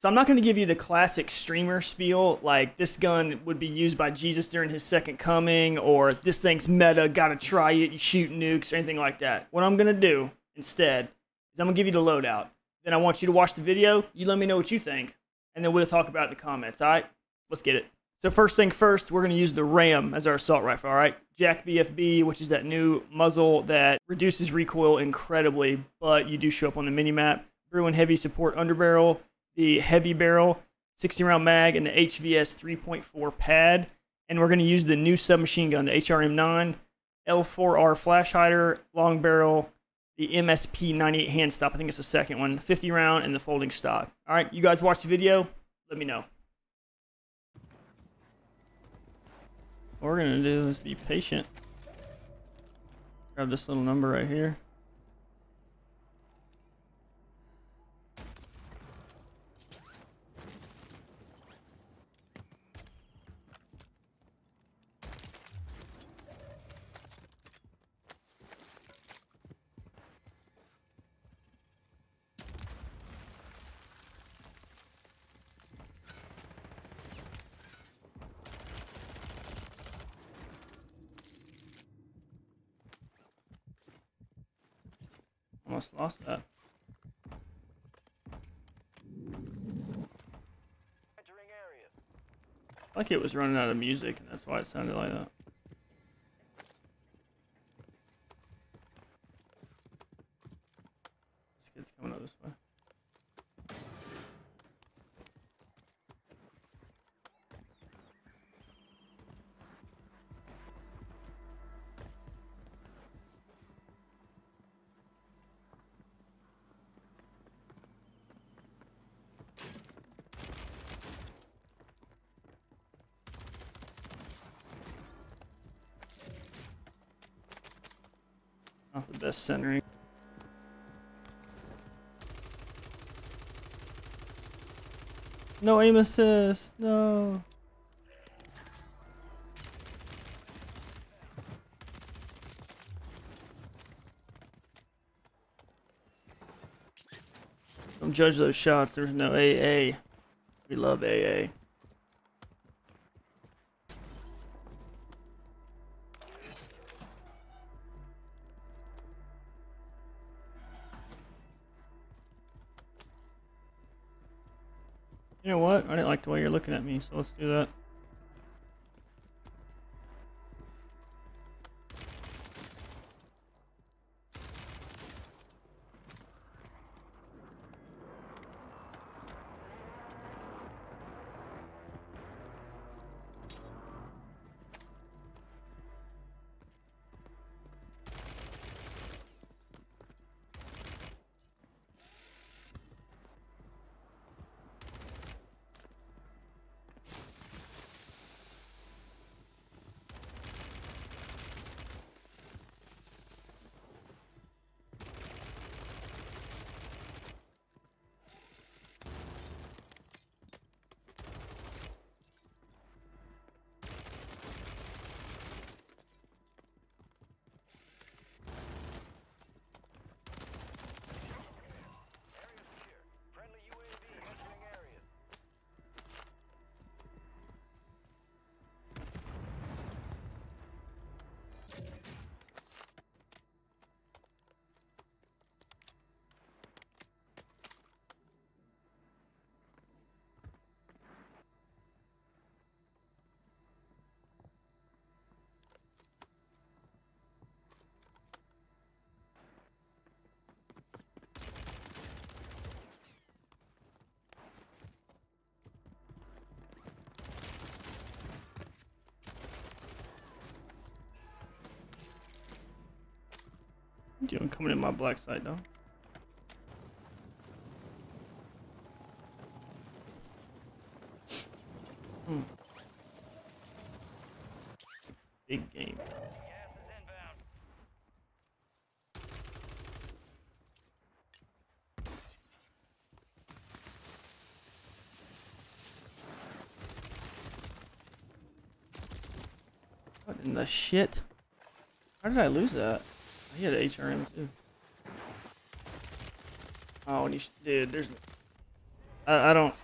So I'm not going to give you the classic streamer spiel, like this gun would be used by Jesus during his second coming, or this thing's meta, gotta try it, you shoot nukes, or anything like that. What I'm going to do instead is I'm going to give you the loadout. Then I want you to watch the video, you let me know what you think, and then we'll talk about it in the comments, alright? Let's get it. So first thing first, we're going to use the Ram as our assault rifle, alright? JAK BFB, which is that new muzzle that reduces recoil incredibly, but you do show up on the minimap. Bruen Heavy Support Underbarrel, the heavy barrel 60 round mag and the HVS 3.4 pad. And we're going to use the new submachine gun, the HRM9, L4R flash hider, long barrel, the MSP 98 hand stop. I think it's the second one, 50 round, and the folding stock. All right, you guys watch the video. Let me know. What we're going to do is be patient. Grab this little number right here. Almost lost that. like it was running out of music, and that's why it sounded like that. This kid's coming up this way. Not the best centering. No aim assist, no. Don't judge those shots, there's no AA. We love AA. You know what? I didn't like the way you're looking at me, so let's do that. Doing coming in my black side though? Big game. What in the shit? How did I lose that? He had HRM too. Oh, and he, dude, there's. I, I don't.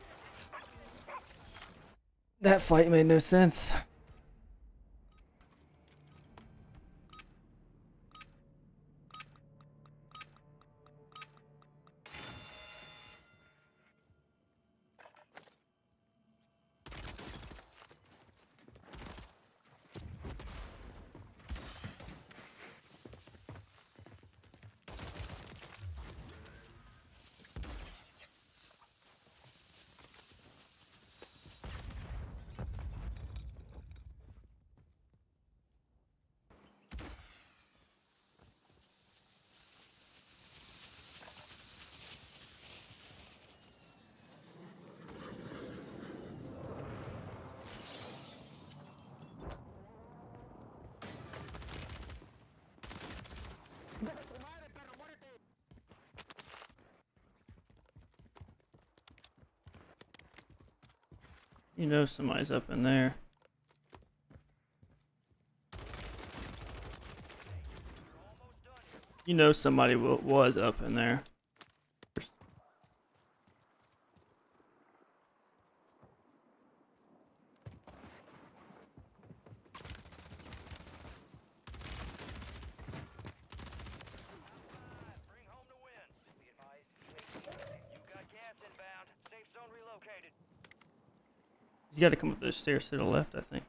That fight made no sense. You know somebody's up in there. You know somebody wa- was up in there. He's got to come up those stairs to the left, I think.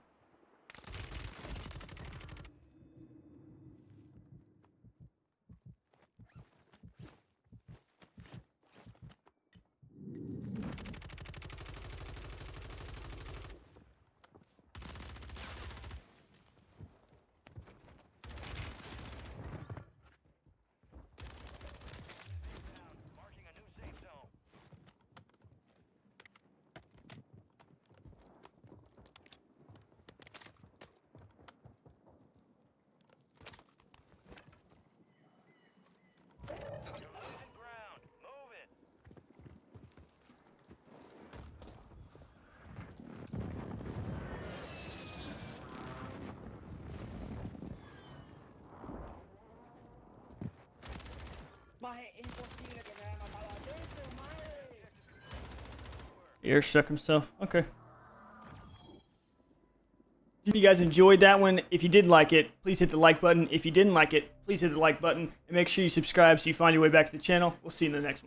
Air struck himself. Okay. If you guys enjoyed that one, if you did like it, please hit the like button. If you didn't like it, please hit the like button. And make sure you subscribe so you find your way back to the channel. We'll see you in the next one.